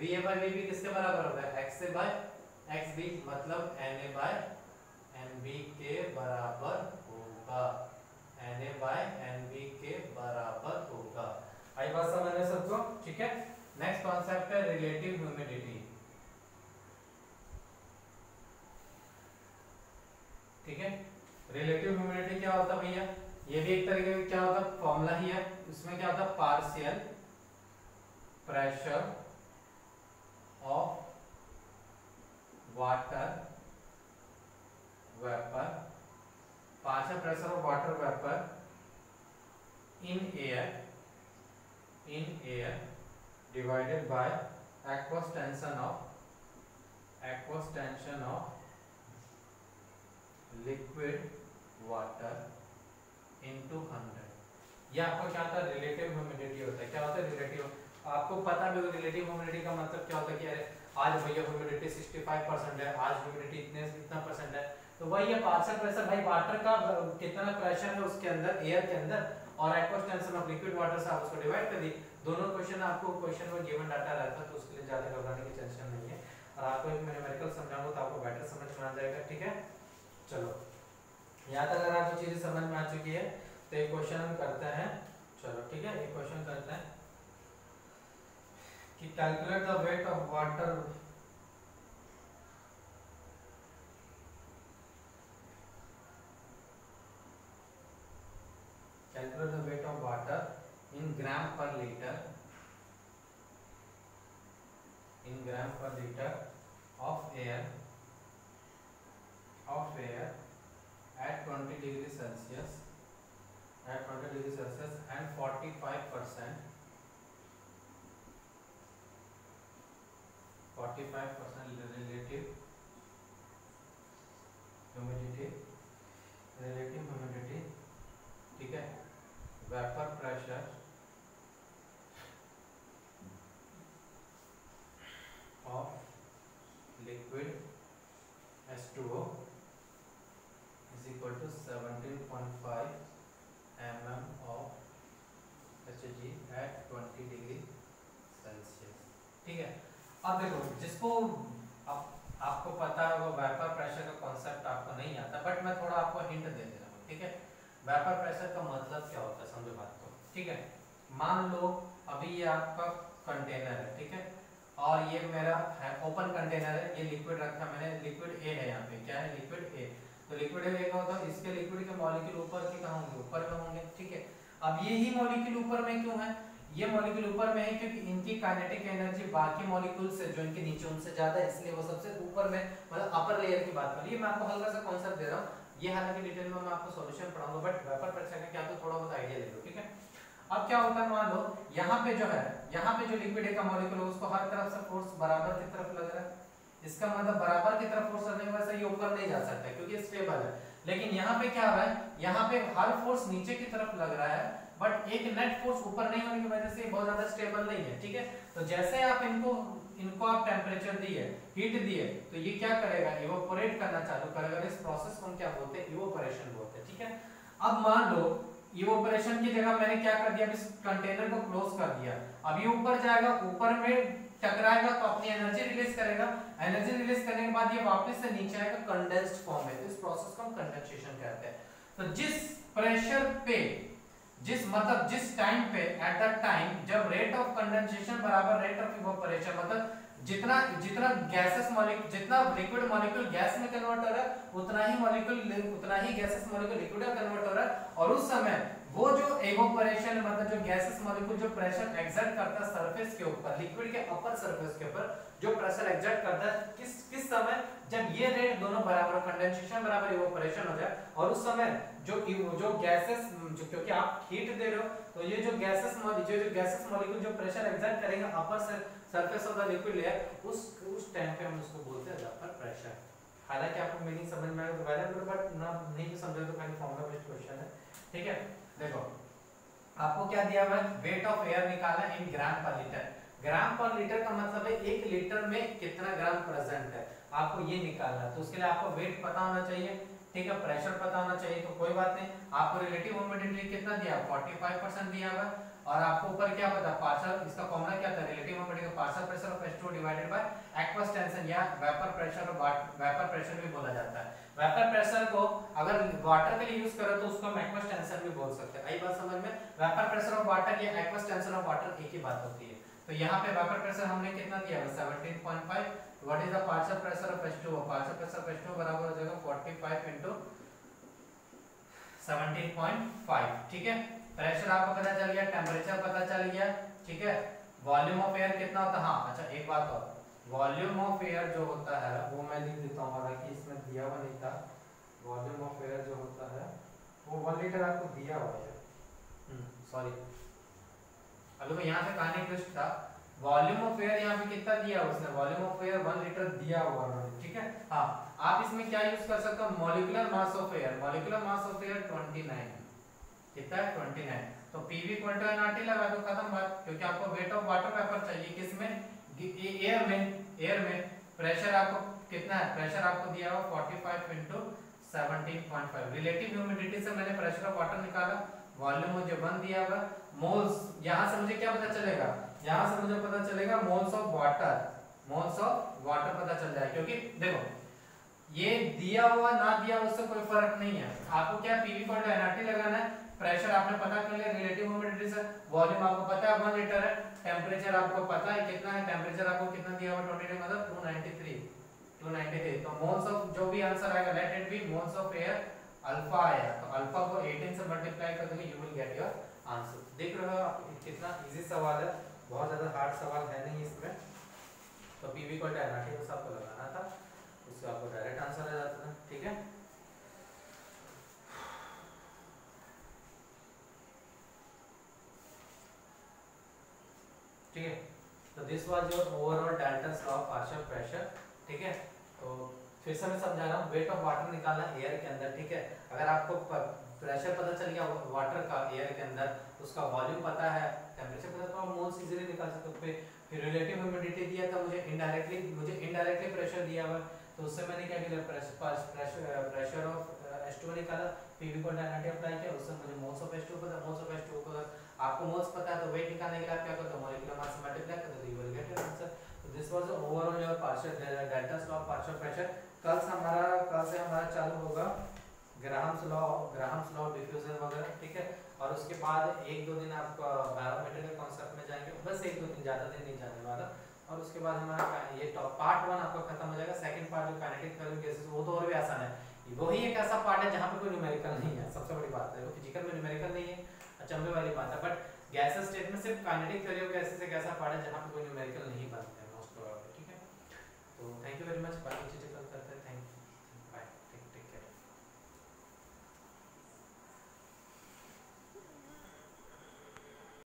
VA by VB किसके बराबर होगा x से by एक्स बी मतलब n A by n B के बराबर होगा। N A by n B के बराबर होगा। आई बात समझ सबको ठीक है? नेक्स्ट कॉन्सेप्ट है रिलेटिव ह्यूमिडिटी ठीक है? रिलेटिव ह्यूमिडिटी क्या होता भैया? ये भी एक तरीके का क्या होता फॉर्मूला ही है। उसमें क्या होता partial pressure of water vapor partial pressure of water vapor in air in air divided by aqueous tension of aqueous tension of liquid water into 100 ये आपको क्या होता है रिलेटिव ह्यूमिडिटी होता है क्या होता है रिलेटिव आपको पता भी हो रिलेटिव ह्यूमिडिटी का मतलब क्या होता है कि अरे आज भैया ह्यूमिडिटी 65 परसेंट है, आज ह्यूमिडिटी इतने, इतना परसेंट है। तो वही है पार्शियल प्रेशर भाई वाटर का कितना प्रेशर है उसके अंदर एयर के अंदर, और aqueous tension of liquid water से आप उसको डिवाइड कर दी। दोनों क्वेश्चन आपको क्वेश्चन में गिवन डाटा रहता है तो उसके लिए ज़्यादा घबराने की टेंशन नहीं है। और आपको एक न्यूमेरिकल समझाऊँगा तो आपको बेटर समझ में आ जाएगा, ठीक है? चलो। यहाँ तक अगर आपको चीज़ें समझ में आ चुकी है तो एक क्वेश्चन हम करते हैं। चलो, ठीक है? एक क्वेश्चन करते हैं। कि calculate the weight of water calculate the weight of water in gram per litre in gram per litre of air of air at 20 degree Celsius at 20 degree Celsius and 45 percent 45 percent relative humidity relative humidity ठीक है vapour pressure of liquid H2O is equal to 17.5 mm of Hg at 20 degree Celsius ठीक है अब देखो, जिसको अब आपको पता है वो वेपर प्रेशर का कॉन्सेप्ट आपको नहीं आता बट मैं थोड़ा आपको हिंट दे दे रहा हूँ, ठीक है? वेपर प्रेशर का मतलब क्या होता है, समझो बात को, ठीक है? मान लो अभी ये आपका कंटेनर है, ठीक है? और ये मेरा है ओपन कंटेनर है, ये लिक्विड रखा मैंने लिक्विड ए है यहाँ पे, क्या है? लिक्विड ए तो लिक्विड ए का होगा, इसके लिक्विड के मॉलिक्यूल ऊपर के कहाँ होंगे? ऊपर में होंगे, ठीक है? अब ये ही मॉलिक्यूल ऊपर में क्यों है? ये मॉलिक्यूल ऊपर में है क्योंकि इनकी काइनेटिक एनर्जी बाकी मॉलिक्यूल से जो इनके नीचे उनसे ज़्यादा है, इसलिए वो सबसे ऊपर में मतलब अपर लेयर की बात कर रही है। मैं आपको हल्का सा कॉन्सेप्ट दे रहा हूँ। ये हालाँकि डिटेल में मैं आपको सॉल्यूशन पढ़ाऊँगा बट वेपर परीक्षा का क्या तो थोड़ा बहुत आइडिया ले लो, ठीक है? अब क्या होता है मान लो, यहाँ पे जो है, यहाँ पे जो लिक्विड का मॉलिक्यूल है, उसको हर तरफ़ से फोर्स बराबर की तरफ़ लग रहा है। इसका मतलब बराबर की तरफ़ फोर्स लगने की वजह ये ऊपर नहीं जा सकता, क्योंकि स्टेबल है। लेकिन यहाँ पे क्या हो रहा है, यहाँ पे हर फोर्स नीचे की तरफ़ लग रहा है बट एक नेट फोर्स ऊपर नहीं होने की वजह से बहुत ज़्यादा स्टेबल नहीं है, ठीक है? तो जैसे आप इनको इनको आप टेम्परेचर दिए हीट दिए तो ये क्या करेगा? इवोपोरेट करना चालू करेगा। इस प्रोसेस को क्या बोलते हैं? इवोपरेशन बोलते हैं, ठीक है? अब मान लो इवोपरेशन की जगह मैंने क्या कर दिया? इस कंटेनर को क्लोज कर दिया। अब ये ऊपर जाएगा, ऊपर में टकराएगा तो अपनी एनर्जी रिलीज़ करेगा। एनर्जी रिलीज़ करने के बाद ये वापस से नीचे आएगा कंडेंस्ड फॉर्म में इस प्रोसेस को हम कंडेंसेशन कहते हैं। तो जिस प्रेशर पे जिस मतलब जिस टाइम पे एट द टाइम जब रेट ऑफ़ कंडेंसेशन बराबर रेट ऑफ़ इवोपरेशन मतलब जितना जितना गैसेस मॉलिक्यूल जितना लिक्विड मॉलिक्यूल गैस में कन्वर्ट हो रहा है, उतना ही मॉलिक्यूल उतना ही गैसेस मॉलिक्यूल लिक्विड में कन्वर्ट हो रहा है। और उस समय वो जो एवोपरेशन मतलब जो गैसेस मॉलिक्यूल जो प्रेशर एक्सर्ट करता है सरफेस के ऊपर लिक्विड के अपर सरफेस के ऊपर, जो प्रेशर एक्सर्ट करता है, किस किस समय? जब ये रेट दोनों बराबर कंडेंसेशन बराबर इवोपरेशन हो जाए, और उस समय जो जो गैसेस जो क्योंकि आप हीट दे रहे हो तो ये जो गैसेस जो जो गैसेस मॉलिक्यूल जो प्रेशर एक्सर्ट करेगा upper surface of the liquid layer उस उस टाइम पे हम उसको बोलते हैं अपर प्रेशर हालाँकि आपको मीनिंग समझ में आएगा तो वैलिड बट ना नहीं समझे तो खाली फॉर्मूला बेस्ड क्वेश्चन है। ठीक है? देखो, आपको क्या दिया हुआ है? वेट ऑफ़ एयर निकालना इन ग्राम पर लीटर ग्राम पर लीटर का मतलब है एक लीटर में कितना ग्राम प्रेजेंट है? आपको ये निकालना है तो उसके लिए आपको वेट पता होना चाहिए। ठीक है प्रेशर पता होना चाहिए तो कोई बात नहीं। आपको रिलेटिव ह्यूमिडिटी कितना दिया? 45 परसेंट दिया हुआ। और आपको ऊपर क्या पता? पार्शियल इसका फॉर्मूला क्या था? रिलेटिव ह्यूमिडिटी का partial pressure of H2 divided by aqueous tension या वेपर प्रेशर और वेपर प्रेशर भी बोला जाता है। वेपर प्रेशर को अगर वाटर के लिए यूज़ करें तो उसको हम एक्वस टेंशन भी बोल सकते हैं। आई बात समझ में? वेपर प्रेशर ऑफ़ वाटर या एक्वस टेंशन ऑफ़ वाटर एक ही बात होती है। तो यहाँ पे वेपर प्रेशर हमने कितना दिया? है 17.5 what is the partial pressure of H2O partial pressure of H2O बराबर हो जाएगा 45 into 17.5 ठीक है? प्रेशर आपको पता चल गया टेम्परेचर पता चल गया, ठीक है? वॉल्यूम ऑफ़ एयर कितना होता है? हाँ अच्छा एक बात और। वॉल्यूम ऑफ़ एयर जो होता है, वो मैं लिख देता हूँ, हालाँकि इसमें दिया हुआ नहीं था। वॉल्यूम ऑफ़ एयर जो होता है, वो वन लीटर आपको दिया हुआ है। सॉरी अभी मैं यहाँ से कहानी ट्विस्ट था। वॉल्यूम ऑफ़ एयर यहाँ पे कितना दिया उसने? Volume of air one litre दिया हुआ उन्होंने, ठीक है? हाँ आप इसमें क्या यूज़ कर सकते हो? Molecular mass of air molecular mass of air 29 कितना है? 29 तो पीवी इक्वल टू एनआरटी लगा दो, खत्म बात, क्योंकि आपको वेट ऑफ़ वाटर पेपर चाहिए किसमें? एयर में एयर में। प्रेशर आपको कितना है? प्रेशर आपको दिया हुआ 45 इनटू 17.5 रिलेटिव ह्यूमिडिटी से मैंने प्रेशर ऑफ़ वाटर निकाला। वॉल्यूम मुझे 1 दिया हुआ। मोल्स यहाँ से मुझे क्या पता चलेगा? यहाँ से मुझे पता चलेगा moles of water, moles of water पता चल जाएगा, क्योंकि देखो, ये दिया हुआ, ना दिया उससे कोई फ़र्क नहीं है। आपको क्या पीवी पर एनआरटी लगाना है? प्रेशर आपने पता कर लिया रिलेटिव ह्यूमिडिटी से। वॉल्यूम आपको पता है 1 लीटर है। टेंपरेचर आपको पता है, कितना है टेंपरेचर आपको कितना दिया हुआ 20 मतलब 293 293 तो मोल्स ऑफ़ जो भी आंसर आएगा let it be moles of air alpha आया। तो अल्फ़ा को 18 से मल्टीप्लाई कर दोगे you will get your answer देख रहे हो आप, कितना इजी सवाल है। बहुत ज़्यादा हार्ड सवाल है नहीं इसमें। तो पीवी को डायरेक्ट बस आपको लगाना था, उससे आपको डायरेक्ट आंसर आ जाता था, ठीक है? ठीक है? तो this was your overall Dalton's law of partial pressure ठीक है? तो फिर से मैं समझा रहा हूँ वेट ऑफ़ वाटर निकालना एयर के अंदर, ठीक है? अगर आपको प्रेशर पता चल गया वाटर का एयर के अंदर उसका वॉल्यूम पता है टेंपरेचर पता तो मोल्स इजीली निकाल सकते हो फिर रिलेटिव ह्यूमिडिटी दिया था मुझे इनडायरेक्टली मुझे इनडायरेक्टली प्रेशर दिया हुआ तो उससे मैंने क्या किया pressure pressure pressure of H2 निकाला पीवी को डायनेटिव अप्लाई किया उससे मुझे मोल्स ऑफ़ H2 पता मोल्स ऑफ़ H2 को आपको मोल्स पता है तो वेट निकालने के लिए आप क्या करते हो मॉलिक्यूलर मास से मल्टीप्लाई करते हो यू विल गेट आंसर तो this was overall your partial Dalton's law of partial pressure कल से हमारा कल से हमारा चालू होगा Graham's law Graham's law diffusion वगैरह, ठीक है? और उसके बाद एक दो दिन आप बैरोमीटर के कॉन्सेप्ट में जाएँगे, बस एक दो दिन, ज़्यादा दिन नहीं जाने वाला। और उसके बाद हमारा ये टॉप पार्ट वन आपका खत्म हो जाएगा सेकंड पार्ट जो काइनेटिक थ्योरम केसेस वो तो और भी आसान है। वही एक ऐसा पार्ट है जहाँ पे कोई न्यूमेरिकल नहीं है। सबसे बड़ी बात है, वो तो फ़िज़िकल में न्यूमेरिकल नहीं है, अचंभे वाली बात है। बट गैसेस स्टेट में सिर्फ़ काइनेटिक थ्योरी ऑफ़ गैसेस एक ऐसा पार्ट है जहाँ पे कोई न्यूमेरिकल नहीं बनते हैं मोस्ट प्रोबेबली ठीक है? तो थैंक यू वेरी मच बाकी